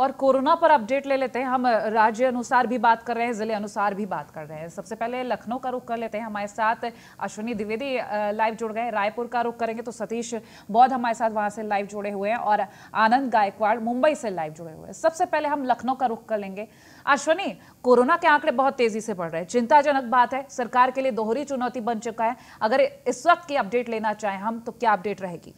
और कोरोना पर अपडेट ले लेते हैं। हम राज्य अनुसार भी बात कर रहे हैं, ज़िले अनुसार भी बात कर रहे हैं। सबसे पहले लखनऊ का रुख कर लेते हैं हमारे साथ। अश्विनी द्विवेदी लाइव जुड़ गए रायपुर का रुख करेंगे तो सतीश बौद्ध हमारे साथ वहाँ से लाइव जुड़े हुए हैं और आनंद गायकवाड़ मुंबई से लाइव जुड़े हुए हैं। सबसे पहले हम लखनऊ का रुख कर लेंगे। अश्विनी, कोरोना के आंकड़े बहुत तेज़ी से बढ़ रहे हैं। चिंताजनक बात है, सरकार के लिए दोहरी चुनौती बन चुका है। अगर इस वक्त की अपडेट लेना चाहें हम तो क्या अपडेट रहेगी?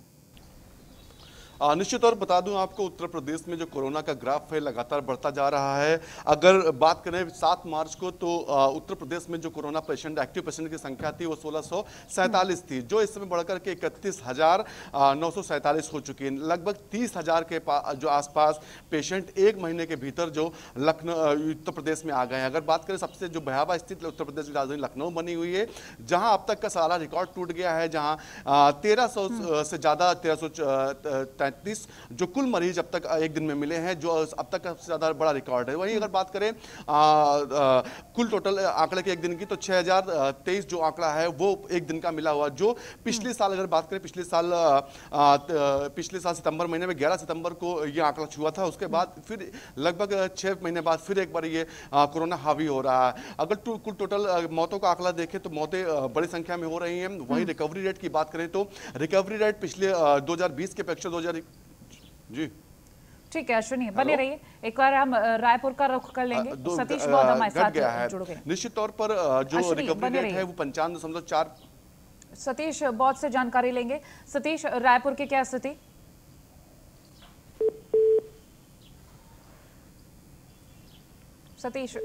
निश्चित तौर बता दूँ आपको उत्तर प्रदेश में जो कोरोना का ग्राफ है लगातार बढ़ता जा रहा है। अगर बात करें सात मार्च को तो उत्तर प्रदेश में जो कोरोना पेशेंट एक्टिव पेशेंट की संख्या थी वो सोलह थी जो इस समय बढ़कर के इकतीस हज़ार हो चुकी है। लगभग तीस हज़ार के जो आसपास पेशेंट एक महीने के भीतर जो लखनऊ उत्तर प्रदेश में आ गए हैं। अगर बात करें सबसे जो भयावह स्थिति उत्तर प्रदेश की राजधानी लखनऊ बनी हुई है जहाँ अब तक का सारा रिकॉर्ड टूट गया है जहाँ तेरह सौ से ज़्यादा तेरह सौ पैंतीस जो कुल मरीज़ अब तक एक दिन में मिले हैं जो अब तक सबसे ज़्यादा बड़ा रिकॉर्ड है। वहीं अगर बात करें आ, आ, कुल टोटल आंकड़े के एक दिन की तो छः जो आंकड़ा है वो एक दिन का मिला हुआ जो पिछले साल अगर बात करें पिछले साल पिछले साल सितंबर महीने में ग्यारह सितंबर को ये आंकड़ा छुआ था। उसके बाद फिर लगभग छः महीने बाद फिर एक बार ये कोरोना हावी हो रहा है। अगर कुल टोटल मौतों का आंकड़ा देखें तो मौतें बड़ी संख्या में हो रही हैं। वहीं रिकवरी हम्म। रेट की बात करें तो रिकवरी रेट पिछले 2020 के अपेक्षा 2021 जी। ठीक है अश्विनी बने रहिए। एक बार हम रायपुर का रुख कर लेंगे। सतीश बहुत हमारे साथ जुड़ गए। निश्चित तौर पर जो रिकवरी रेट है वो पंचानवे दशमलव चार सतीश बहुत से जानकारी लेंगे। सतीश रायपुर की क्या स्थिति? सतीश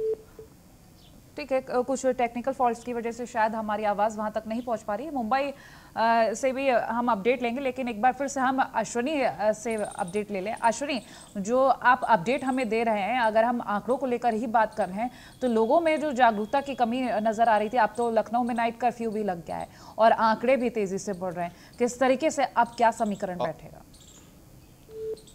ठीक है कुछ टेक्निकल फॉल्ट्स की वजह से शायद हमारी आवाज़ वहाँ तक नहीं पहुँच पा रही है। मुंबई से भी हम अपडेट लेंगे लेकिन एक बार फिर से हम अश्वनी से अपडेट ले लें। अश्वनी जो आप अपडेट हमें दे रहे हैं अगर हम आंकड़ों को लेकर ही बात कर रहे हैं तो लोगों में जो जागरूकता की कमी नज़र आ रही थी अब तो लखनऊ में नाइट कर्फ्यू भी लग गया है और आंकड़े भी तेज़ी से बढ़ रहे हैं। किस तरीके से अब क्या समीकरण बैठेगा?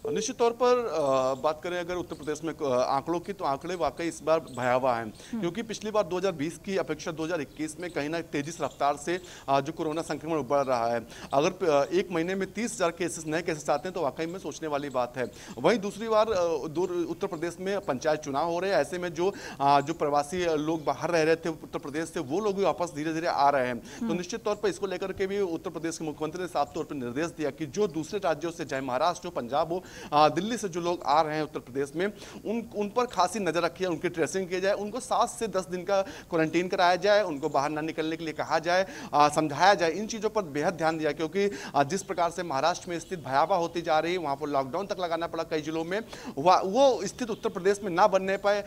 निश्चित तौर पर बात करें अगर उत्तर प्रदेश में आंकड़ों की तो आंकड़े वाकई इस बार भयावह हैं। हम्म। क्योंकि पिछली बार 2020 की अपेक्षा 2021 में कहीं ना तेज़ी से रफ्तार से जो कोरोना संक्रमण बढ़ रहा है। अगर एक महीने में तीस हज़ार केसेस नए केसेस आते हैं तो वाकई में सोचने वाली बात है। वहीं दूसरी बार उत्तर प्रदेश में पंचायत चुनाव हो रहे हैं। ऐसे में जो जो प्रवासी लोग बाहर रह रहे थे उत्तर प्रदेश से वो लोग भी वापस धीरे धीरे आ रहे हैं। तो हम्म। निश्चित तौर पर इसको लेकर के भी उत्तर प्रदेश के मुख्यमंत्री ने साफ़ तौर पर निर्देश दिया कि जो दूसरे राज्यों से चाहे महाराष्ट्र हो पंजाब हो दिल्ली से जो लोग आ रहे हैं उत्तर प्रदेश में उन उन पर खासी नज़र रखी है उनकी ट्रेसिंग की जाए उनको सात से दस दिन का क्वारंटीन कराया जाए उनको बाहर ना निकलने के लिए कहा जाए समझाया जाए इन चीज़ों पर बेहद ध्यान दिया क्योंकि जिस प्रकार से महाराष्ट्र में स्थित भयावह होती जा रही है वहाँ पर लॉकडाउन तक लगाना पड़ा कई जिलों में वो स्थित उत्तर प्रदेश में ना बनने पाए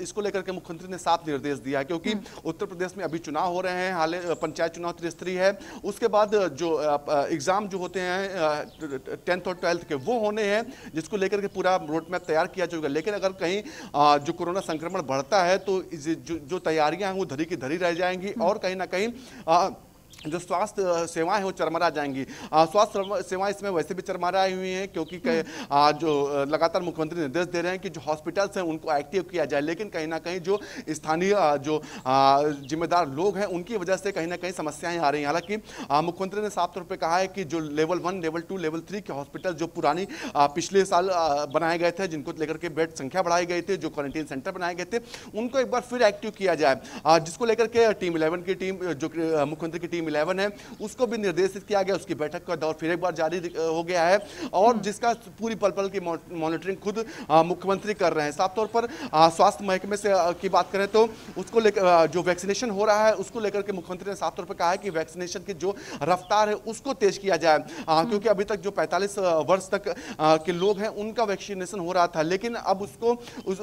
इसको लेकर के मुख्यमंत्री ने साफ़ निर्देश दिया क्योंकि हम्म। उत्तर प्रदेश में अभी चुनाव हो रहे हैं हाल पंचायत चुनाव त्रिस्तरीय है उसके बाद जो एग्ज़ाम जो होते हैं टेंथ और ट्वेल्थ के वो होने हैं जिसको लेकर के पूरा रोड मैप तैयार किया जाएगा। लेकिन अगर कहीं जो कोरोना संक्रमण बढ़ता है तो जो, जो तैयारियाँ हैं वो धरी की धरी रह जाएँगी और कहीं ना कहीं जो स्वास्थ्य सेवाएँ हैं, वो चरमरा जाएँगी। स्वास्थ्य सेवाएँ इसमें वैसे भी चरमराई हुई हैं, क्योंकि हम्म। जो लगातार मुख्यमंत्री निर्देश दे रहे हैं कि जो हॉस्पिटल्स हैं, उनको एक्टिव किया जाए। लेकिन कहीं ना कहीं जो स्थानीय जो जिम्मेदार लोग हैं, उनकी वजह से कहीं ना कहीं समस्याएँ आ रही हैं। हालाँकि मुख्यमंत्री ने साफ़ तौर पर कहा है कि जो level one, level two, level three के हॉस्पिटल, जो पुरानी पिछले साल बनाए गए थे, जिनको लेकर के बेड संख्या बढ़ाई गई थी, जो क्वारंटीन सेंटर बनाए गए थे, उनको एक बार फिर एक्टिव किया जाए। जिसको लेकर के टीम इलेवन की टीम, जो मुख्यमंत्री की टीम इलेवन है। उसको भी निर्देशित किया गया उसकी बैठक का दौर फिर एक बार जारी हो गया है। और हम्म। जिसका पूरी पल पल की मॉनिटरिंग खुद मुख्यमंत्री कर रहे हैं। साफ़ तौर पर स्वास्थ्य महकमे से की बात करें तो उसको लेकर जो वैक्सीनेशन हो रहा है उसको लेकर के मुख्यमंत्री ने साफ़ तौर पर कहा है कि वैक्सीनेशन की जो रफ्तार है उसको तेज किया जाए। हम्म। क्योंकि अभी तक जो पैंतालीस वर्ष तक के लोग हैं उनका वैक्सीनेशन हो रहा था। लेकिन अब उसको उस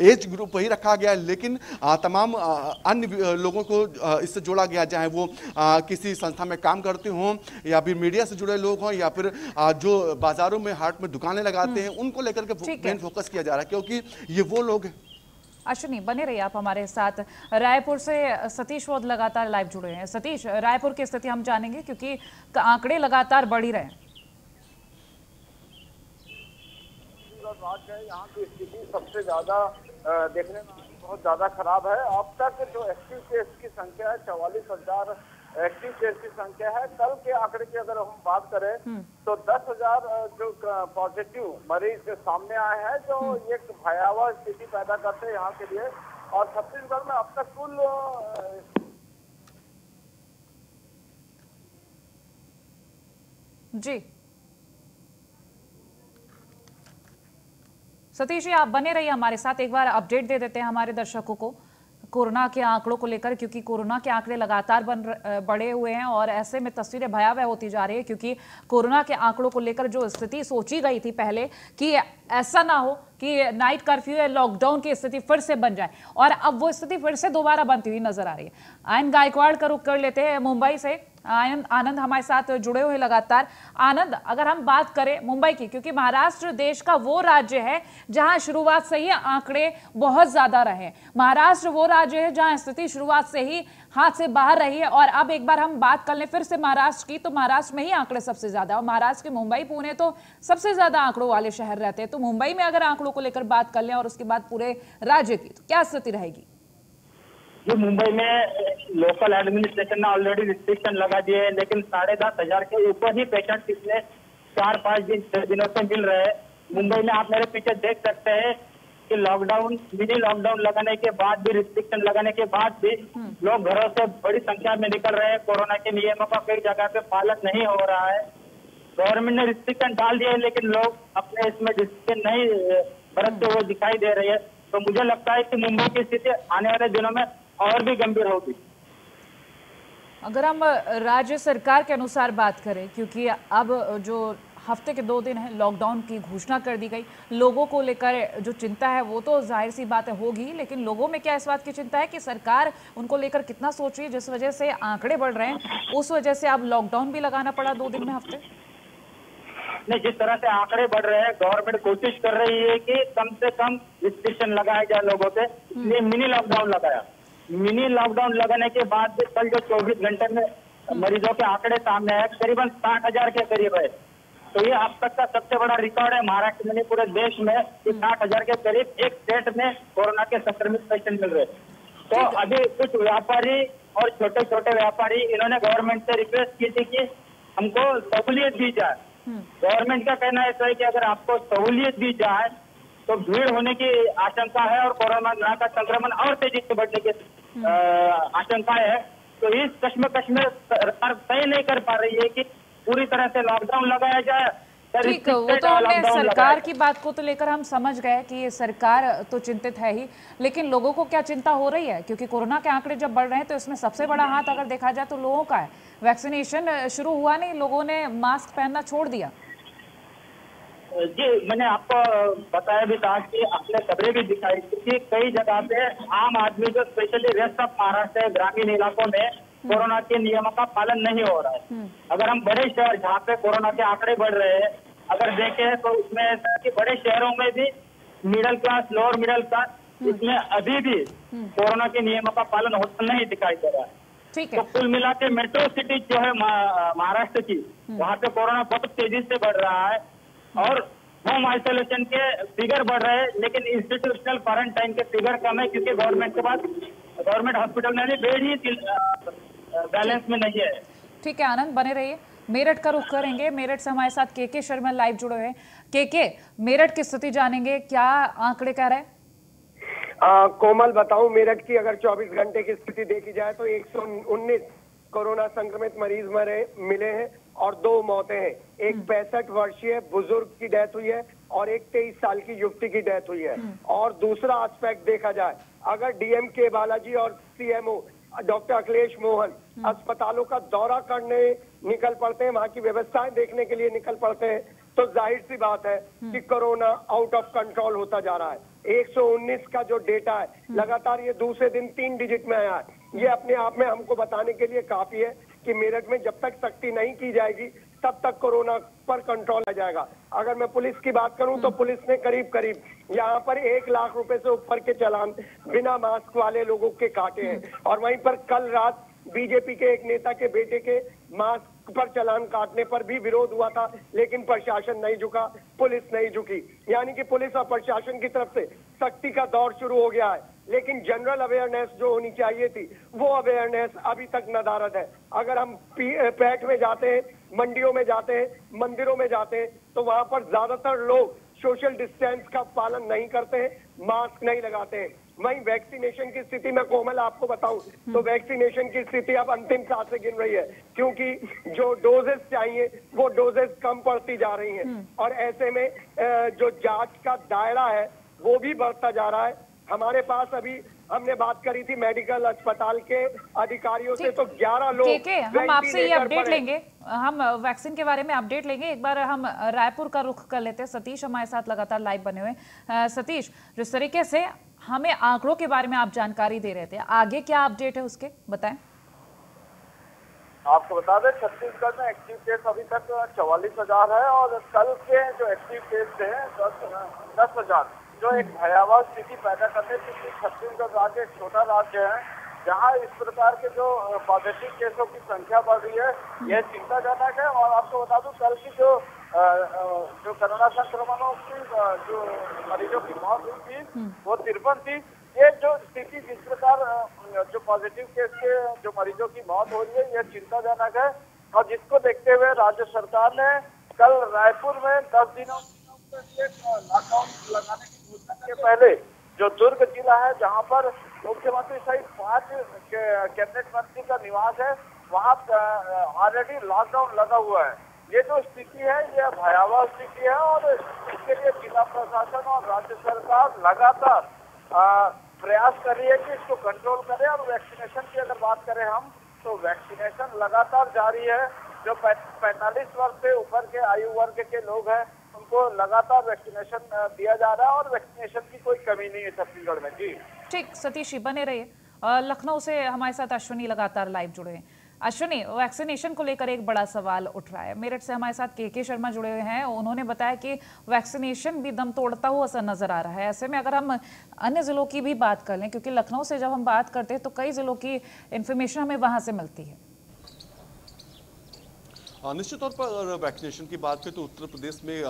एज ग्रुप वही रखा गया है। लेकिन तमाम अन्य लोगों को इससे जोड़ा गया चाहे वो किसी संस्था में काम करते हों या फिर मीडिया से जुड़े लोग हों या फिर जो बाजारों में हाट में दुकानें लगाते हैं उनको लेकर के मेन फोकस किया जा रहा है क्योंकि ये वो लोग हैं। अश्विनी बने रहिए आप हमारे साथ। रायपुर से सतीश वोद लगातार लाइव जुड़े हैं। सतीश रायपुर की स्थिति हम जानेंगे क्योंकि आंकड़े लगातार बढ़ ही रहे यहाँ की स्थिति सबसे ज़्यादा देखने में बहुत ज़्यादा खराब है। अब तक जो एक्टिव केस की संख्या है चौवालीस हज़ार एक्टिव केस की संख्या है। कल के आंकड़े की अगर हम बात करें तो दस हज़ार जो पॉजिटिव मरीज़ के सामने आए हैं जो एक भयावह स्थिति पैदा करते हैं यहाँ के लिए। और छत्तीसगढ़ में अब तक कुल जी। सतीश जी आप बने रहिए हमारे साथ। एक बार अपडेट दे देते हैं हमारे दर्शकों को। कोरोना के आंकड़ों को लेकर, क्योंकि कोरोना के आंकड़े लगातार बन बढ़े हुए हैं और ऐसे में तस्वीरें भयावह होती जा रही है, क्योंकि कोरोना के आंकड़ों को लेकर जो स्थिति सोची गई थी पहले कि ऐसा ना हो कि नाइट कर्फ्यू या लॉकडाउन की स्थिति फिर से बन जाए। और अब वो स्थिति फिर से दोबारा बनती हुई नज़र आ रही है। आयन गायकवाड़ का रुख कर लेते हैं मुंबई से। आनंद आनंद हमारे साथ जुड़े हुए लगातार। आनंद, अगर हम बात करें मुंबई की, क्योंकि महाराष्ट्र देश का वो राज्य है जहाँ शुरुआत से ही आंकड़े बहुत ज़्यादा रहे। महाराष्ट्र वो राज्य है जहाँ स्थिति शुरुआत से ही हाथ से बाहर रही है। और अब एक बार हम बात कर लें फिर से महाराष्ट्र की तो महाराष्ट्र में ही आंकड़े सबसे ज़्यादा और महाराष्ट्र के मुंबई, पुणे तो सबसे ज़्यादा आंकड़ों वाले शहर रहते हैं। तो मुंबई में अगर आंकड़ों को लेकर बात कर लें और उसके बाद पूरे राज्य की तो क्या स्थिति रहेगी? जो मुंबई में लोकल एडमिनिस्ट्रेशन ने ऑलरेडी रिस्ट्रिक्शन लगा दिए हैं लेकिन साढ़े दस हज़ार के ऊपर ही पेशेंट पिछले चार पाँच दिन छह दिनों से मिल रहे हैं। मुंबई में आप मेरे पीछे देख सकते हैं कि लॉकडाउन मिनी लॉकडाउन लगाने के बाद भी रिस्ट्रिक्शन लगाने के बाद भी लोग घरों से बड़ी संख्या में निकल रहे हैं। कोरोना के नियमों का कई जगह पे पालन नहीं हो रहा है। गवर्नमेंट ने रिस्ट्रिक्शन डाल दिए है लेकिन लोग अपने इसमें डिसिप्लिन नहीं बरतते हुए दिखाई दे रही है। तो मुझे लगता है कि मुंबई की स्थिति आने वाले दिनों में और भी गंभीर होगी। अगर हम राज्य सरकार के अनुसार बात करें क्योंकि अब जो हफ़्ते के दो दिन है लॉकडाउन की घोषणा कर दी गई लोगों को लेकर जो चिंता है वो तो ज़ाहिर सी बात होगी लेकिन लोगों में क्या इस बात की चिंता है कि सरकार उनको लेकर कितना सोच रही है जिस वजह से आंकड़े बढ़ रहे हैं उस वजह से अब लॉकडाउन भी लगाना पड़ा दो दिन में हफ़्ते? नहीं जिस तरह से आंकड़े बढ़ रहे हैं गवर्नमेंट कोशिश कर रही है कि कम से कम रिस्ट्रिक्शन लगाया जाए लोगों पे इसलिए मिनी लॉकडाउन लगाया। मिनी लॉकडाउन लगाने के बाद भी कल जो चौबीस घंटे में मरीजों के आंकड़े सामने आए करीबन साठ हज़ार के करीब है। तो ये अब तक का सबसे बड़ा रिकॉर्ड है महाराष्ट्र में पूरे देश में कि साठ हज़ार के करीब एक स्टेट में कोरोना के संक्रमित पेशेंट मिल रहे तो अभी कुछ व्यापारी और छोटे छोटे व्यापारी इन्होंने गवर्नमेंट से रिक्वेस्ट की थी कि हमको सहूलियत दी जाए। गवर्नमेंट का कहना ऐसा है कि अगर आपको सहूलियत दी जाए तो भीड़ होने की आशंका है और कोरोना का संक्रमण और तेज़ी से बढ़ने की अ, आशंका है। तो इस कश्मकश में सरकार तय नहीं कर पा रही है कि पूरी तरह से लॉकडाउन लगाया जाए ठीक वो तो हमने सरकार की बात को तो लेकर हम समझ गए कि ये सरकार तो चिंतित है ही लेकिन लोगों को क्या चिंता हो रही है? क्योंकि कोरोना के आंकड़े जब बढ़ रहे हैं तो इसमें सबसे बड़ा हाथ अगर देखा जाए तो लोगों का है। वैक्सीनेशन शुरू हुआ नहीं लोगों ने मास्क पहनना छोड़ दिया। जी मैंने आपको बताया भी था कि आपने खबरें भी दिखाई थी कि कई जगह पे आम आदमी जो स्पेशली रेस्ट ऑफ़ महाराष्ट्र है, ग्रामीण इलाकों में कोरोना के नियमों का पालन नहीं हो रहा है। अगर हम बड़े शहर जहाँ पे कोरोना के आंकड़े बढ़ रहे हैं अगर देखें तो उसमें ऐसा कि बड़े शहरों में भी middle class lower middle class इसमें अभी भी कोरोना के नियमों का पालन होता नहीं दिखाई दे रहा है। तो कुल मिला के मेट्रो सिटी जो है महाराष्ट्र की वहाँ पे कोरोना बहुत तेज़ी से बढ़ रहा है। और होम आइसोलेशन के फिगर बढ़ रहे हैं लेकिन इंस्टीट्यूशनल क्वारंटाइन के फिगर कम है क्योंकि गवर्नमेंट के पास गवर्नमेंट हॉस्पिटल में अभी बेड ही बैलेंस में नहीं है। ठीक है आनंद बने रहिए। मेरठ का रुख करेंगे। मेरठ से हमारे साथ के के शर्मा लाइव जुड़े हुए हैं। के के मेरठ की स्थिति जानेंगे। क्या आंकड़े कह रहे हैं? कोमल बताऊँ मेरठ की अगर 24 घंटे की स्थिति देखी जाए तो 119 कोरोना संक्रमित मरीज़ मरे मिले हैं और दो मौतें हैं। एक पैंसठ वर्षीय बुज़ुर्ग की डेथ हुई है और एक तेईस साल की युवती की डेथ हुई है। और दूसरा एस्पेक्ट देखा जाए अगर डीएम के बालाजी और सीएमओ डॉक्टर अखिलेश मोहन अस्पतालों का दौरा करने निकल पड़ते हैं वहाँ की व्यवस्थाएँ देखने के लिए निकल पड़ते हैं तो ज़ाहिर सी बात है कि कोरोना आउट ऑफ़ कंट्रोल होता जा रहा है। 119 का जो डेटा है लगातार ये दूसरे दिन तीन डिजिट में आया है। ये अपने आप में हमको बताने के लिए काफ़ी है कि मेरठ में जब तक सख्ती नहीं की जाएगी तब तक कोरोना पर कंट्रोल आ जाएगा। अगर मैं पुलिस की बात करूँ तो पुलिस ने करीब करीब यहाँ पर एक लाख रुपए से ऊपर के चलान बिना मास्क वाले लोगों के काटे हैं। और वहीं पर कल रात बीजेपी के एक नेता के बेटे के मास्क पर चलान काटने पर भी विरोध हुआ था लेकिन प्रशासन नहीं झुका पुलिस नहीं झुकी। यानी कि पुलिस और प्रशासन की तरफ़ से सख्ती का दौर शुरू हो गया है। लेकिन जनरल अवेयरनेस जो होनी चाहिए थी वो अवेयरनेस अभी तक नदारद है। अगर हम पैठ में जाते हैं मंडियों में जाते हैं मंदिरों में जाते हैं तो वहाँ पर ज़्यादातर लोग सोशल डिस्टेंस का पालन नहीं करते हैं मास्क नहीं लगाते हैं। वहीं वैक्सीनेशन की स्थिति में कोमल आपको बताऊँ तो वैक्सीनेशन की स्थिति अब अंतिम सांस से गिन रही है क्योंकि जो डोजेस चाहिए वो डोजेस कम पड़ती जा रही हैं। और ऐसे में जो जाँच का दायरा है वो भी बढ़ता जा रहा है। हमारे पास अभी हमने बात करी थी मेडिकल अस्पताल के अधिकारियों से तो 11 लोग हम आपसे ये अपडेट लेंगे। हम वैक्सीन के बारे में अपडेट लेंगे। एक बार हम रायपुर का रुख कर लेते हैं। सतीश हमारे साथ लगातार लाइव बने हुए सतीश जिस तरीके से हमें आंकड़ों के बारे में आप जानकारी दे रहे थे आगे क्या अपडेट है उसके बताएँ। आपको बता दें छत्तीसगढ़ में एक्टिव केस अभी तक चौवालीस हज़ार है और कल के जो एक्टिव केस थे दस दस हज़ार। जो एक भयावह स्थिति पैदा करते हैं क्योंकि छत्तीसगढ़ राज्य एक छोटा राज्य है जहाँ इस प्रकार के जो पॉजिटिव केसों की संख्या बढ़ रही है यह चिंताजनक है। और आपको बता दूँ कल की जो अ, जो कोरोना संक्रमणों की जो मरीजों की मौत हुई थी वो तिरपन थी। ये जो स्थिति जिस प्रकार जो पॉजिटिव केस के जो मरीजों की मौत हो रही है यह चिंताजनक है। और जिसको देखते हुए राज्य सरकार ने कल रायपुर में दस दिनों के लिए लॉकडाउन लगाने की घोषणा के पहले जो दुर्ग जिला है, जहाँ पर मुख्यमंत्री सहित पाँच कैबिनेट मंत्री का निवास है, वहाँ ऑलरेडी लॉकडाउन लगा हुआ है। ये जो स्थिति है, ये भयावह स्थिति है और इसके लिए जिला प्रशासन और राज्य सरकार लगातार प्रयास कर रही है कि इसको कंट्रोल करें और वैक्सीनेशन की अगर बात करें हम तो वैक्सीनेशन लगातार जारी है। जो पैंतालीस वर्ष से ऊपर के, आयु वर्ग के लोग हैं उनको लगातार वैक्सीनेशन दिया जा रहा है और वैक्सीनेशन की कोई कमी नहीं है छत्तीसगढ़ में। जी। ठीक, सतीश जी, बने रहिए। लखनऊ से हमारे साथ अश्विनी लगातार लाइव जुड़े हैं। अश्विनी वैक्सीनेशन को लेकर एक बड़ा सवाल उठ रहा है। मेरठ से हमारे साथ के के शर्मा जुड़े हुए हैं। उन्होंने बताया कि वैक्सीनेशन भी दम तोड़ता हुआ सा नज़र आ रहा है। ऐसे में अगर हम अन्य जिलों की भी बात कर लें, क्योंकि लखनऊ से जब हम बात करते हैं तो कई जिलों की इंफॉर्मेशन हमें वहाँ से मिलती है। निश्चित तौर पर वैक्सीनेशन की बात करें तो उत्तर प्रदेश में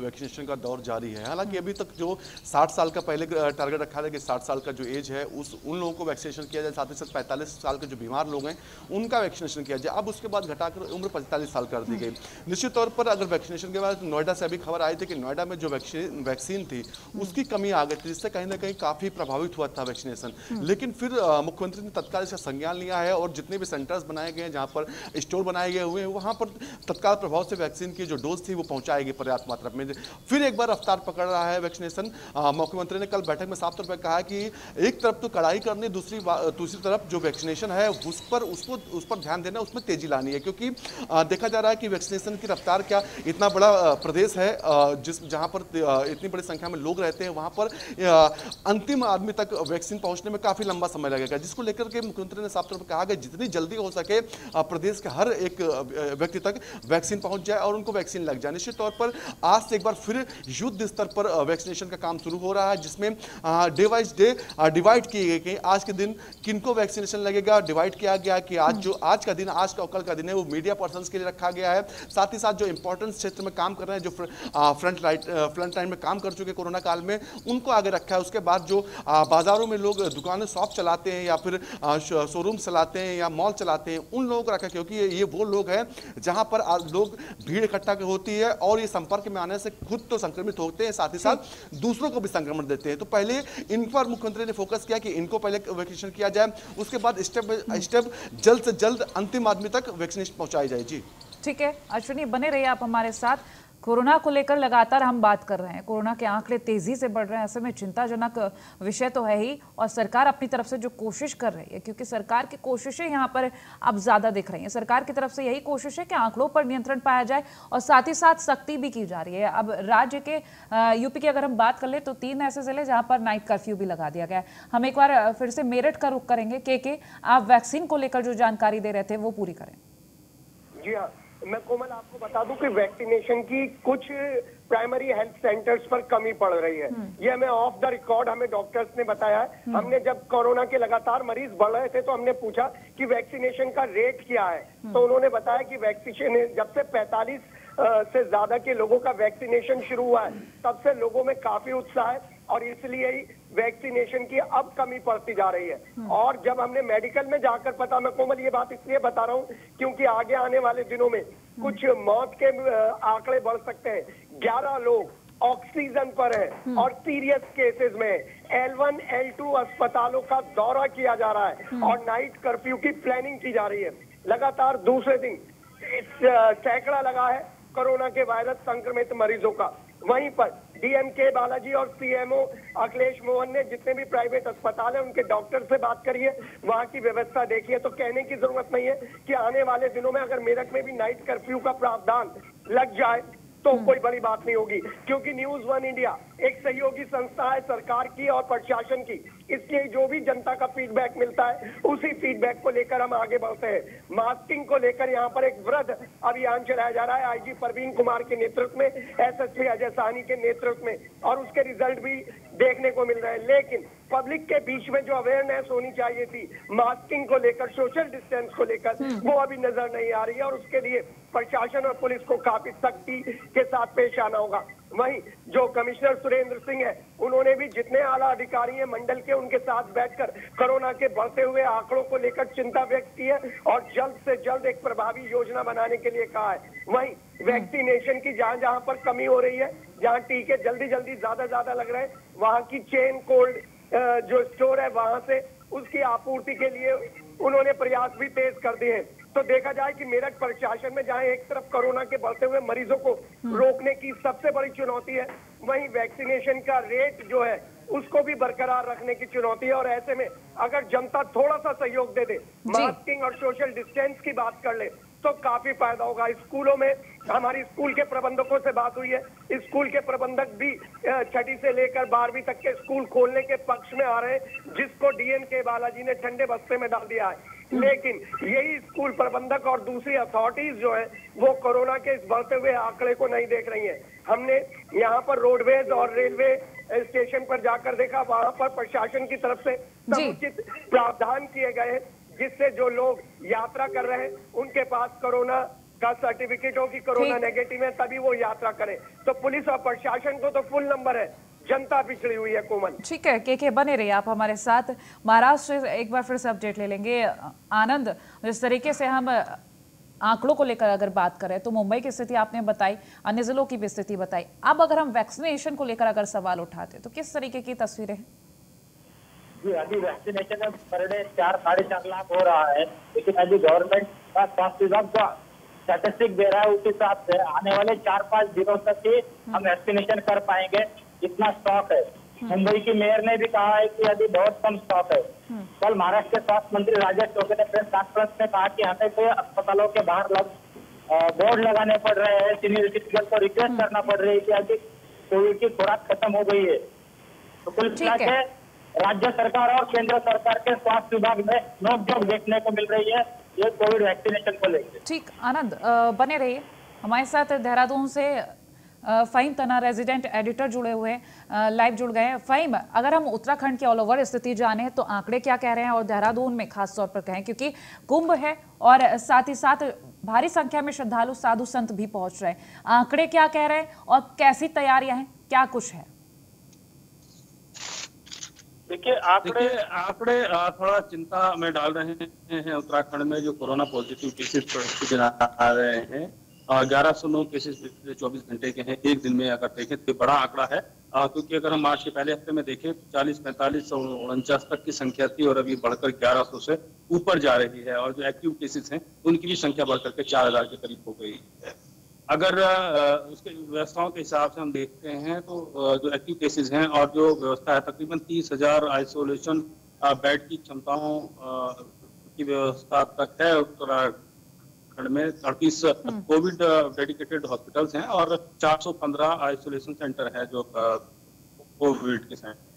वैक्सीनेशन का दौर जारी है। हालाँकि अभी तक जो 60 साल का पहले टारगेट रखा था कि 60 साल का जो एज है, उस, उन लोगों को वैक्सीनेशन किया जाए, साथ ही साथ 45 साल के जो बीमार लोग हैं, उनका वैक्सीनेशन किया जाए। अब उसके बाद घटाकर उम्र 45 साल कर दी गई। निश्चित तौर पर अगर वैक्सीनेशन के बाद नोएडा से अभी खबर आई थी कि नोएडा में जो वैक्सीन वैक्सीन थी, उसकी कमी आ गई थी, जिससे कहीं ना कहीं काफ़ी प्रभावित हुआ था वैक्सीनेशन लेकिन फिर मुख्यमंत्री ने तत्काल इसका संज्ञान लिया है और जितने भी सेंटर्स बनाए गए हैं, जहाँ पर स्टोर बनाए गए हुए हैं, वहाँ पर तत्काल प्रभाव से वैक्सीन की जो डोज थी वो पहुंचाएगी पर्याप्त मात्रा में। फिर एक बार रफ्तार पकड़ रहा है वैक्सीनेशन। मुख्यमंत्री ने कल बैठक में साफ़ तौर पर कहा कि एक तरफ़ तो कड़ाई करनी, दूसरी दूसरी तरफ़ जो वैक्सीनेशन है, उस पर, उसको, उस पर ध्यान देना उसमें तेज़ी लानी है। क्योंकि देखा जा रहा है कि वैक्सीनेशन की रफ्तार क्या इतना बड़ा प्रदेश है जिस, जहाँ पर इतनी बड़ी संख्या में लोग रहते हैं, वहाँ पर अंतिम आदमी तक वैक्सीन पहुँचने में काफ़ी लंबा समय लगेगा। जिसको लेकर के मुख्यमंत्री ने साफ़ तौर पर कहा कि जितनी जल्दी हो सके प्रदेश के हर एक व्यक्ति तक वैक्सीन पहुँच जाए और उनको वैक्सीन लग जाए। निश्चित तौर पर आज से एक बार फिर युद्ध स्तर पर वैक्सीनेशन का काम शुरू हो रहा है, जिसमें डे वाइज डे डिवाइड किए गए कि आज के दिन किनको वैक्सीनेशन लगेगा, डिवाइड किया गया कि आज जो, आज का दिन, आज का कल का दिन है, वो मीडिया पर्सन के लिए रखा गया है। साथ ही साथ जो इंपॉर्टेंट क्षेत्र में काम कर रहे हैं, जो फ्रंट लाइट फ्रंट लाइन में काम कर चुके कोरोना काल में, उनको आगे रखा है। उसके बाद जो बाजारों में लोग दुकानें, शॉप चलाते हैं या फिर शोरूम चलाते हैं या मॉल चलाते हैं, उन लोगों को रखा क्योंकि ये वो लोग हैं जहाँ पर लोग भीड़ इकट्ठा होती है और ये संपर्क में आने से खुद तो संक्रमित होते हैं, साथ ही साथ दूसरों को भी संक्रमण देते हैं। तो पहले इन पर मुख्यमंत्री ने फोकस किया कि इनको पहले वैक्सीनेशन किया जाए, उसके बाद स्टेप स्टेप जल्द से जल्द अंतिम आदमी तक वैक्सीनेशन पहुंचाई जाए। जी। ठीक है, अश्विनी, बने रहिए आप हमारे साथ। कोरोना को लेकर लगातार हम बात कर रहे हैं। कोरोना के आंकड़े तेज़ी से बढ़ रहे हैं, ऐसे में चिंताजनक विषय तो है ही। और सरकार अपनी तरफ़ से जो कोशिश कर रही है, क्योंकि सरकार की कोशिशें यहाँ पर अब ज़्यादा दिख रही हैं। सरकार की तरफ़ से यही कोशिश है कि आंकड़ों पर नियंत्रण पाया जाए और साथ ही साथ सख्ती भी की जा रही है। अब राज्य के यूपी की अगर हम बात कर ले तो तीन ऐसे ज़िले जहाँ पर नाइट कर्फ्यू भी लगा दिया गया है। हम एक बार फिर से मेरठ का रुख करेंगे। के, आप वैक्सीन को लेकर जो जानकारी दे रहे थे वो पूरी करें। जी हाँ मैं कोमल आपको बता दूँ कि वैक्सीनेशन की कुछ प्राइमरी हेल्थ सेंटर्स पर कमी पड़ रही है। ये हमें ऑफ़ द रिकॉर्ड हमें डॉक्टर्स ने बताया है। हमने जब कोरोना के लगातार मरीज़ बढ़ रहे थे तो हमने पूछा कि वैक्सीनेशन का रेट क्या है। तो उन्होंने बताया कि वैक्सीनेशन जब से 45 से ज़्यादा के लोगों का वैक्सीनेशन शुरू हुआ है तब से लोगों में काफ़ी उत्साह है और इसलिए ही वैक्सीनेशन की अब कमी पड़ती जा रही है। और जब हमने मेडिकल में जाकर पता मैं कोमल ये बात इसलिए बता रहा हूँ क्योंकि आगे आने वाले दिनों में कुछ मौत के आंकड़े बढ़ सकते हैं। ग्यारह लोग ऑक्सीजन पर है और सीरियस केसेस में एल वन एल टू अस्पतालों का दौरा किया जा रहा है और नाइट कर्फ्यू की प्लानिंग की जा रही है। लगातार दूसरे दिन सैकड़ा लगा है कोरोना के वायरस संक्रमित मरीजों का। वहीं पर डीएमके बालाजी और सीएमओ अखिलेश मोहन ने जितने भी प्राइवेट अस्पताल है उनके डॉक्टर से बात करिए वहाँ वहाँ की व्यवस्था देखिए है। तो कहने की ज़रूरत नहीं है कि आने वाले दिनों में अगर मेरठ में भी नाइट कर्फ्यू का प्रावधान लग जाए तो कोई बड़ी बात नहीं होगी। क्योंकि न्यूज़ वन इंडिया एक सहयोगी संस्था है सरकार की और प्रशासन की। इसलिए जो भी जनता का फीडबैक मिलता है उसी फीडबैक को लेकर हम आगे बढ़ते हैं। मास्किंग को लेकर यहाँ पर एक वृद्ध अभियान चलाया जा रहा है आईजी परवीन कुमार के नेतृत्व में एसएसपी अजय साहनी के नेतृत्व में और उसके रिज़ल्ट भी देखने को मिल रहे हैं। लेकिन पब्लिक के बीच में जो अवेयरनेस होनी चाहिए थी मास्किंग को लेकर सोशल डिस्टेंस को लेकर वो अभी नज़र नहीं आ रही है और उसके लिए प्रशासन और पुलिस को काफ़ी सख्ती के साथ पेश आना होगा। वहीं जो कमिश्नर सुरेंद्र सिंह है, उन्होंने भी जितने आला अधिकारी हैं, मंडल के उनके साथ बैठकर कोरोना के बढ़ते हुए आंकड़ों को लेकर चिंता व्यक्त की है और जल्द से जल्द एक प्रभावी योजना बनाने के लिए कहा है। वहीं वैक्सीनेशन की जहाँ जहाँ पर कमी हो रही है, जहाँ टीके जल्दी जल्दी ज़्यादा ज़्यादा लग रहे हैं, वहाँ की चेन कोल्ड जो स्टोर है, वहाँ से उसकी आपूर्ति के लिए उन्होंने प्रयास भी तेज कर दिए हैं। तो देखा जाए कि मेरठ प्रशासन में जहाँ एक तरफ़ कोरोना के बढ़ते हुए मरीजों को रोकने की सबसे बड़ी चुनौती है वहीं वैक्सीनेशन का रेट जो है उसको भी बरकरार रखने की चुनौती है। और ऐसे में अगर जनता थोड़ा सा सहयोग दे दे मास्किंग और सोशल डिस्टेंस की बात कर ले तो काफ़ी फ़ायदा होगा। स्कूलों में हमारी स्कूल के प्रबंधकों से बात हुई है। स्कूल के प्रबंधक भी छठी से लेकर बारहवीं तक के स्कूल खोलने के पक्ष में आ रहे हैं जिसको डीएन के बालाजी ने ठंडे बस्ते में डाल दिया है। लेकिन यही स्कूल प्रबंधक और दूसरी अथॉरिटीज जो है वो कोरोना के इस बढ़ते हुए आंकड़े को नहीं देख रही है। हमने यहाँ पर रोडवेज़ और रेलवे स्टेशन पर जाकर देखा वहाँ पर प्रशासन की तरफ़ से समुचित प्रावधान किए गए हैं जिससे जो लोग यात्रा कर रहे हैं उनके पास कोरोना का सर्टिफिकेट हो कि कोरोना नेगेटिव है तभी वो यात्रा करें। तो पुलिस और प्रशासन को तो फुल नंबर है। जनता पिछड़ी हुई है कोमल। ठीक है के के बने रहिए आप हमारे साथ। महाराष्ट्र एक बार फिर से अपडेट ले लेंगे। आनंद जिस तरीके से हम आंकड़ों को लेकर अगर बात करें तो मुंबई की स्थिति आपने बताई अन्य जिलों की भी स्थिति बताई। अब अगर हम वैक्सीनेशन को लेकर अगर सवाल उठाते तो किस तरीके की तस्वीरें हैं? जी अभी वैक्सीनेशन पर डे चार साढ़े चार लाख हो रहा है लेकिन अभी गवर्नमेंट का स्वास्थ्य विभाग जो स्टैटिस्टिक दे रहा है उस हिसाब से आने वाले चार पाँच दिनों तक ही हम वैक्सीनेशन कर पाएँगे। इतना स्टॉक है। मुंबई की मेयर ने भी कहा है कि अभी बहुत कम स्टॉक है। कल महाराष्ट्र के स्वास्थ्य मंत्री राजेश टोपे ने प्रेस कॉन्फ्रेंस में कहा कि हमें तो अस्पतालों के बाहर लग बोर्ड लगाने पड़ रहे हैं सीनियर सिटीजन को रिक्वेस्ट करना पड़ रही है कि अभी कोविड की खुराक खत्म हो गई है। तो कुल मिला। के राज्य सरकार और केंद्र सरकार के स्वास्थ्य विभाग में नोकझोंक देखने को मिल रही है ये कोविड वैक्सीनेशन को लेकर ठीक आनंद बने रहिए। हमारे साथ देहरादून से फ़हीम तना रेजिडेंट एडिटर जुड़े हुए हैं लाइव जुड़ गए हैं। फ़हीम अगर हम उत्तराखंड की ऑल ओवर स्थिति जाने तो आंकड़े क्या कह रहे हैं और देहरादून में खास तौर पर कहें क्योंकि कुंभ है और साथ ही साथ भारी संख्या में श्रद्धालु साधु संत भी पहुँच रहे हैं। आंकड़े क्या कह रहे हैं और कैसी तैयारियाँ हैं? क्या कुछ है? देखिए आंकड़े आंकड़े थोड़ा चिंता में डाल रहे हैं उत्तराखंड में जो कोरोना पॉजिटिव केसेस प्रतिदिन आ रहे हैं। ग्यारह सौ नौ केसेज पिछले चौबीस घंटे के हैं, एक दिन में अगर देखें तो बड़ा आंकड़ा है। क्योंकि अगर हम मार्च के पहले हफ़्ते में देखें तो चालीस, पैंतालीस सौ उनचास तक की संख्या थी और अभी बढ़कर ग्यारह सौ से ऊपर जा रही है और जो एक्टिव केसेस हैं, उनकी भी संख्या बढ़कर के चार हज़ार के करीब हो गई है। अगर उसके व्यवस्थाओं के हिसाब से हम देखते हैं तो जो एक्टिव केसेस हैं और जो व्यवस्था है, तकरीबन तीस हज़ार आइसोलेशन बेड की क्षमताओं की व्यवस्था तक है उत्तराखंड में अड़तीस कोविड डेडिकेटेड हॉस्पिटल्स हैं और 415 आइसोलेशन सेंटर है जो कोविड के सेंटर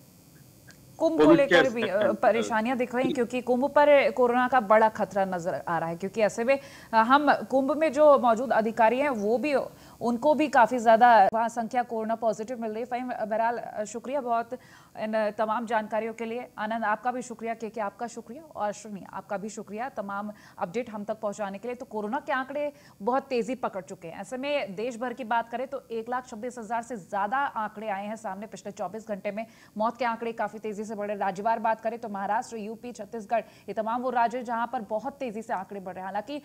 कुंभ को लेकर भी परेशानियाँ दिख रही हैं क्योंकि कुंभ पर कोरोना का बड़ा खतरा नज़र आ रहा है क्योंकि ऐसे में हम कुंभ में जो मौजूद अधिकारी हैं वो भी उनको भी काफ़ी ज़्यादा वहाँ संख्या कोरोना पॉजिटिव मिल रही है। फ़हीम, बहरहाल शुक्रिया बहुत इन तमाम जानकारियों के लिए। आनंद, आपका भी शुक्रिया, के के आपका शुक्रिया। और अश्विनी आपका भी शुक्रिया। तमाम अपडेट हम तक पहुँचाने के लिए। तो कोरोना के आंकड़े बहुत तेज़ी पकड़ चुके हैं। ऐसे में देश भर की बात करें तो एक लाख छब्बीस हज़ार से ज़्यादा आंकड़े आए हैं सामने पिछले चौबीस घंटे में। मौत के आंकड़े काफ़ी तेज़ी से बढ़े। राज्यवार बात करें तो महाराष्ट्र, यूपी, छत्तीसगढ़, ये तमाम वो राज्य जहाँ पर बहुत तेज़ी से आंकड़े बढ़ रहे हैं। हालाँकि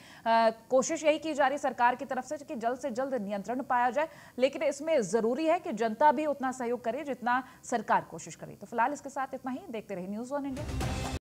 कोशिश यही की जा रही सरकार की तरफ़ से कि जल्द से जल्द नियंत्रण पाया जाए, लेकिन इसमें ज़रूरी है कि जनता भी उतना सहयोग करे जितना सरकार कोशिश करे। तो फ़िलहाल इसके साथ इतना ही, देखते रहे न्यूज़ ऑन इंडिया